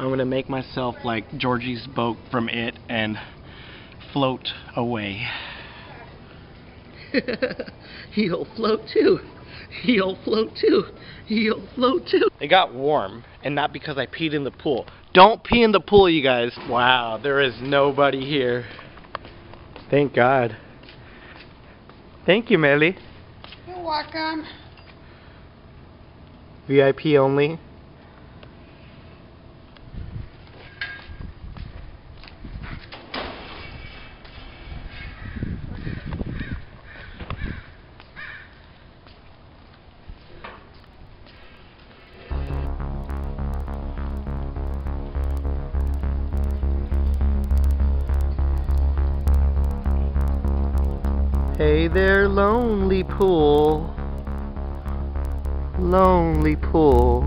I'm gonna make myself like Georgie's boat from it and float away. He'll float too. He'll float too. He'll float too. It got warm, and not because I peed in the pool. Don't pee in the pool, you guys. Wow, there is nobody here. Thank God. Thank you, Melly. You're welcome. VIP only. There, lonely pool. Lonely pool.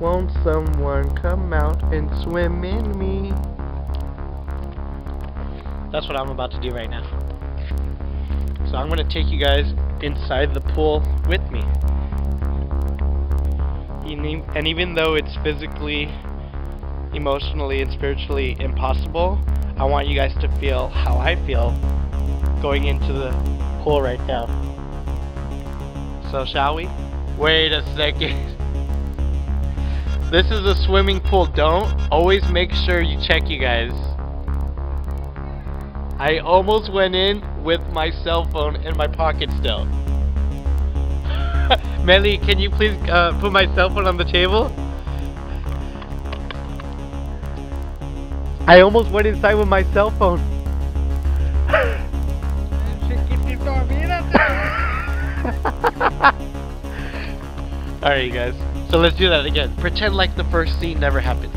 Won't someone come out and swim in me? That's what I'm about to do right now. So I'm going to take you guys inside the pool with me. And And even though it's physically, emotionally, and spiritually impossible, I want you guys to feel how I feel going into the pool right now. So shall we? Wait a second. This is a swimming pool. Don't always make sure you check you guys. I almost went in with my cell phone in my pocket still. Melly, can you please uh, put my cell phone on the table? I almost went inside with my cell phone. Alright, you guys. So let's do that again. Pretend like the first scene never happened.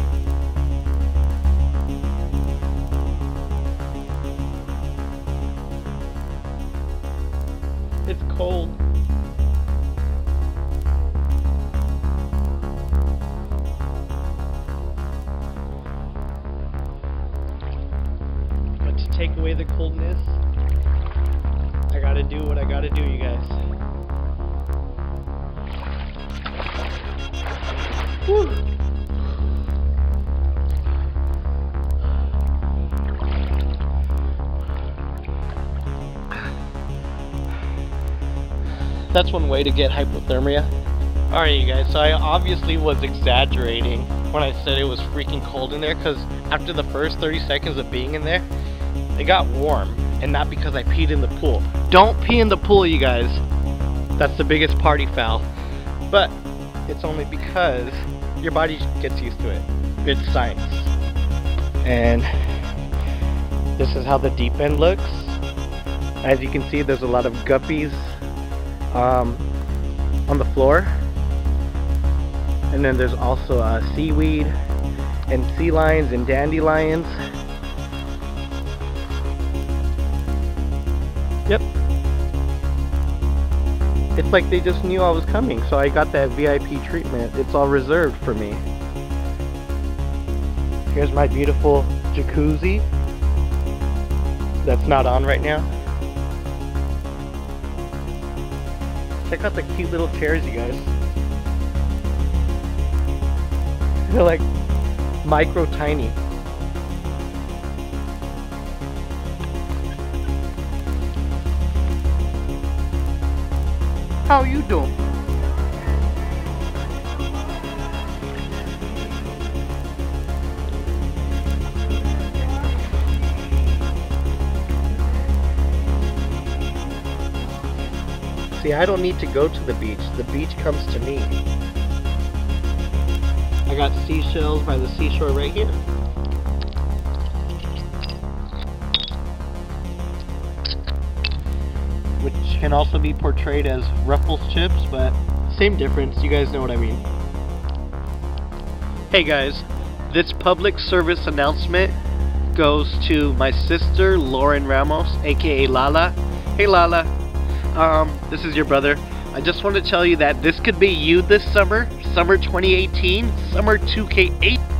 That's one way to get hypothermia. Alright, you guys, so I obviously was exaggerating when I said it was freaking cold in there because after the first 30 seconds of being in there, it got warm. And not because I peed in the pool. Don't pee in the pool, you guys. That's the biggest party foul. But it's only because your body gets used to it. It's science. And this is how the deep end looks. As you can see, there's a lot of guppies um, on the floor. And then there's also uh, seaweed and sea lions and dandelions. Yep. It's like they just knew I was coming, so I got that VIP treatment. It's all reserved for me. Here's my beautiful jacuzzi. That's not on right now. Check out the cute little chairs, you guys. They're like micro tiny. How you doing? See, I don't need to go to the beach. The beach comes to me. I got seashells by the seashore right here. Which can also be portrayed as Ruffles chips, but same difference. You guys know what I mean. Hey guys, this public service announcement goes to my sister Lauren Ramos, aka Lala. Hey Lala, um, this is your brother. I just want to tell you that this could be you this summer, summer 2018, summer 2K8.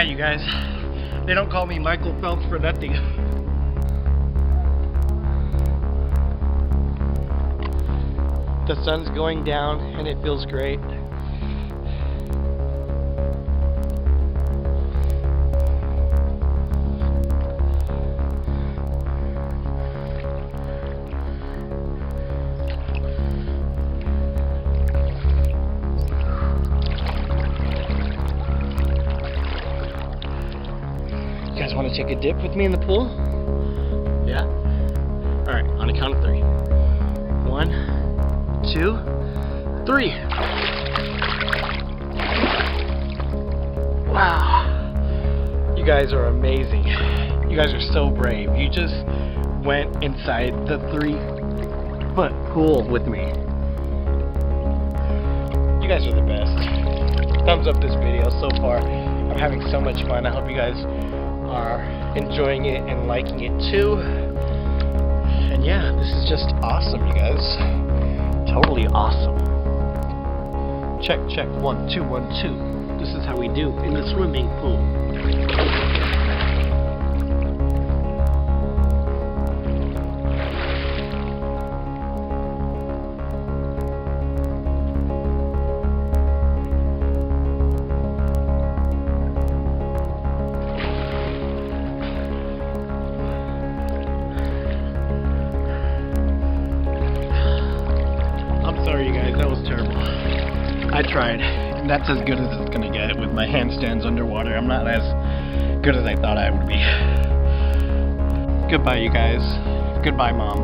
Yeah, you guys. They don't call me Michael Phelps for nothing. The sun's going down and it feels great. Take a dip with me in the pool? Yeah? Alright, on a count of three. One, two, three. Wow. You guys are amazing. You guys are so brave. You just went inside the three foot pool with me. You guys are the best. Thumbs up this video so far. I'm having so much fun. I hope you guys are enjoying it and liking it too. And yeah, this is just awesome, you guys. Totally awesome. Check, check, one, two, one, two. This is how we do in the swimming pool. That's as good as it's gonna get with my handstands underwater. I'm not as good as I thought I would be. Goodbye, you guys. Goodbye, mom.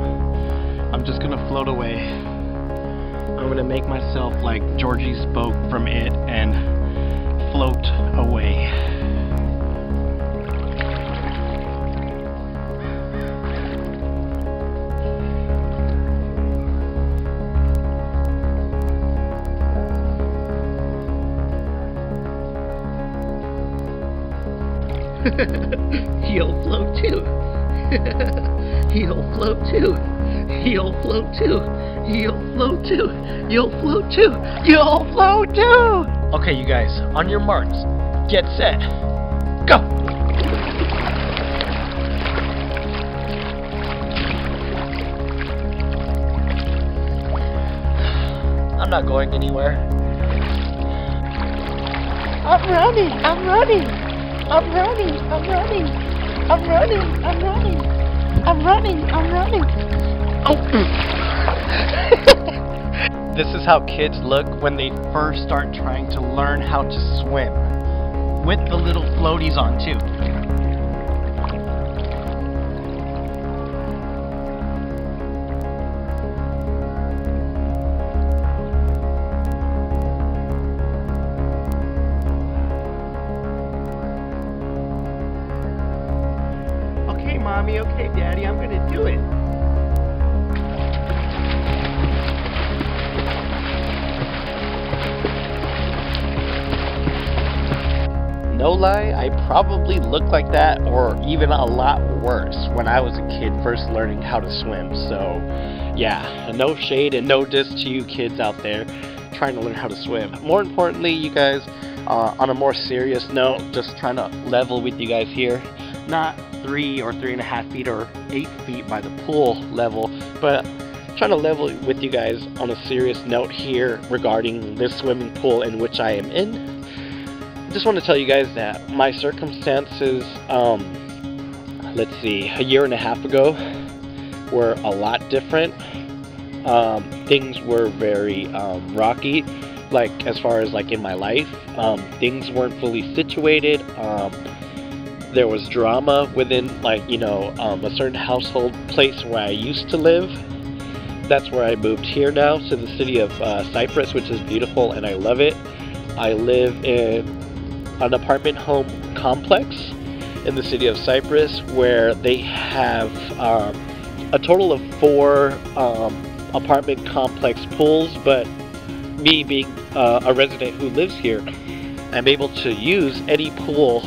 I'm just gonna float away. I'm gonna make myself like Georgie's boat from it and float away. You'll float too. He'll float too. He'll float too. You'll float too. You'll float too. You'll float too. Okay, you guys, on your marks, get set, go! I'm not going anywhere. I'm running, I'm running, I'm running, I'm running, I'm running, I'm running, I'm running, I'm running. Oh. this is how kids look when they first start trying to learn how to swim. With the little floaties on, too. Mommy, okay, daddy, I'm gonna do it. No lie, I probably looked like that or even a lot worse when I was a kid first learning how to swim. So, yeah, no shade and no diss to you kids out there trying to learn how to swim. More importantly, you guys, uh, on a more serious note, just trying to level with you guys here. Not three or three and a half feet or eight feet by the pool level, but trying to level with you guys on a serious note here regarding this swimming pool in which I am in. I just want to tell you guys that my circumstances, um, let's see, a year and a half ago were a lot different. Um, things were very um, rocky, like as far as like in my life. Um, things weren't fully situated. Um, there was drama within like you know um, a certain household place where I used to live. That's where I moved here now to the city of uh, Cypress, which is beautiful and I love it. I live in an apartment home complex in the city of Cypress where they have um, a total of four um, apartment complex pools, but me being uh, a resident who lives here, I'm able to use any pool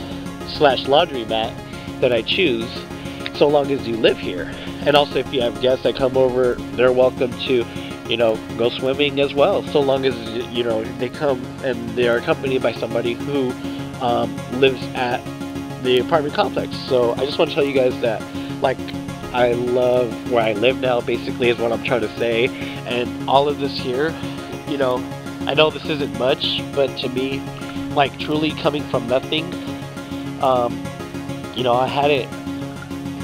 slash laundry mat that I choose so long as you live here. And also, if you have guests that come over, they're welcome to, you know, go swimming as well, so long as, you know, they come and they are accompanied by somebody who um, lives at the apartment complex. So I just want to tell you guys that, like, I love where I live now, basically, is what I'm trying to say. And all of this here, you know, I know this isn't much, but to me, like, truly coming from nothing, um, you know, I had it,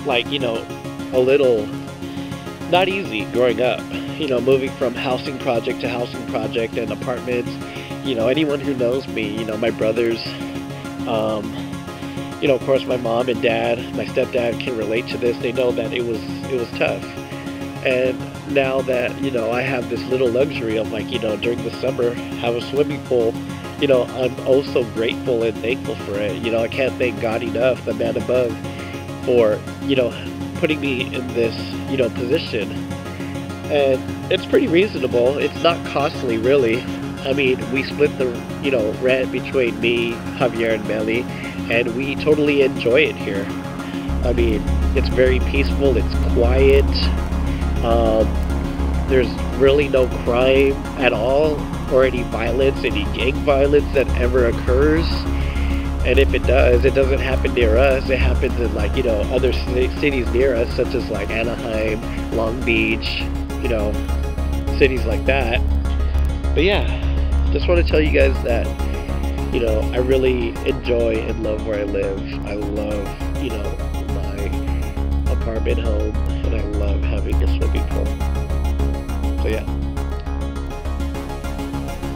like, you know, a little not easy growing up. You know, moving from housing project to housing project and apartments. You know, anyone who knows me, you know, my brothers, um, you know, of course, my mom and dad, my stepdad can relate to this. They know that it was it was tough. And now that you know, I have this little luxury of like, you know, during the summer, have a swimming pool. You know, I'm also grateful and thankful for it. You know, I can't thank God enough, the man above, for you know putting me in this you know position. And it's pretty reasonable. It's not costly, really. I mean, we split the you know rent between me, Javier, and Melly, and we totally enjoy it here. I mean, it's very peaceful. It's quiet. Um, there's really no crime at all, or any violence, any gang violence that ever occurs. And if it does, it doesn't happen near us. It happens in like you know other cities near us, such as like Anaheim, Long Beach, you know, cities like that. But yeah, just want to tell you guys that you know I really enjoy and love where I live. I love you know my apartment home, and I love having a swimming pool. So yeah.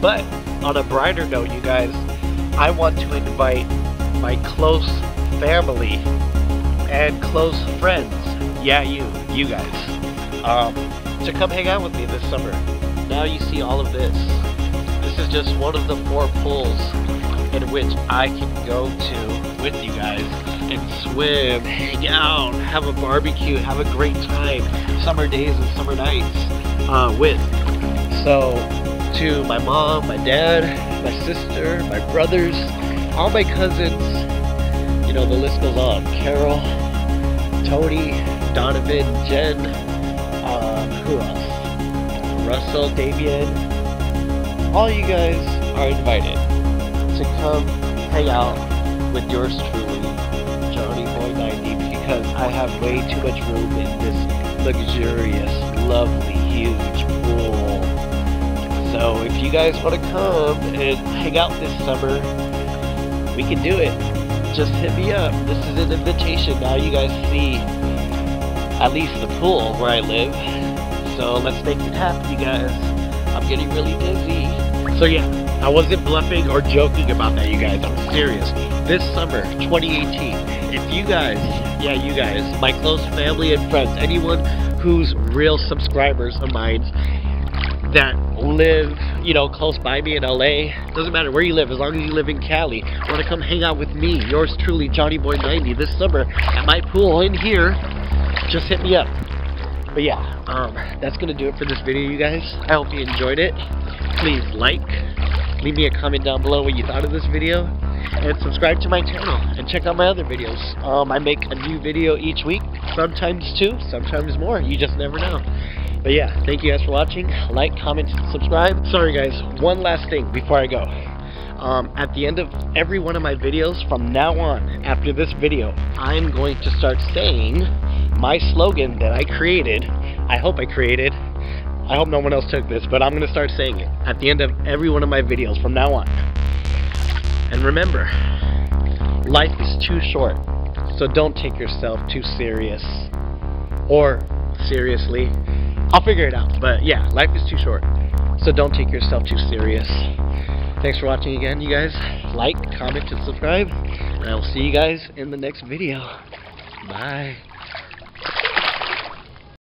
But on a brighter note, you guys, I want to invite my close family and close friends, yeah, you, you guys, um, to come hang out with me this summer. Now you see all of this. This is just one of the four pools in which I can go to with you guys and swim, hang out, have a barbecue, have a great time, summer days and summer nights uh, with. So, to my mom, my dad, my sister, my brothers, all my cousins, you know, the list goes on. Carol, Tony, Donovan, Jen, um, who else? Russell, Damien. All you guys are invited to come hang out with yours truly, Jonny Boy 90, because I have way too much room in this luxurious, lovely, huge pool. So if you guys want to come and hang out this summer, we can do it. Just hit me up. This is an invitation. Now you guys see at least the pool where I live. So let's make it happen, you guys. I'm getting really dizzy. So yeah, I wasn't bluffing or joking about that, you guys. I'm serious. This summer, 2018, if you guys, yeah, you guys, my close family and friends, anyone who's real subscribers of mine that live, you know, close by me in LA. Doesn't matter where you live, as long as you live in Cali. Want to come hang out with me, yours truly, Jonny Boy 90, this summer at my pool in here, just hit me up. But yeah, um, that's gonna do it for this video, you guys. I hope you enjoyed it. Please like, leave me a comment down below what you thought of this video, and subscribe to my channel and check out my other videos. Um, I make a new video each week, sometimes two, sometimes more. You just never know. But yeah, thank you guys for watching. Like, comment, subscribe. Sorry guys, one last thing before I go. Um, at the end of every one of my videos from now on, after this video, I'm going to start saying my slogan that I created. I hope I created. I hope no one else took this, but I'm going to start saying it at the end of every one of my videos from now on. And remember, life is too short, so don't take yourself too serious. Or seriously. I'll figure it out. But yeah, life is too short. So don't take yourself too serious. Thanks for watching again, you guys. Like, comment, and subscribe. And I will see you guys in the next video. Bye.